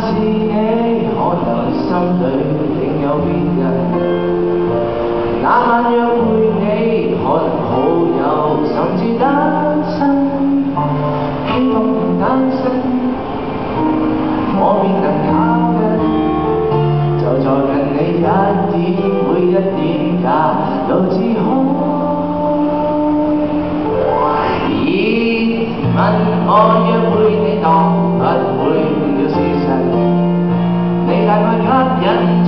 是你，可能心里另有别人？那晚约会你，可能好友，甚至单身，希望能单身，我便能靠近，就在近你一点，每一点也都自可。问我若会你当不？年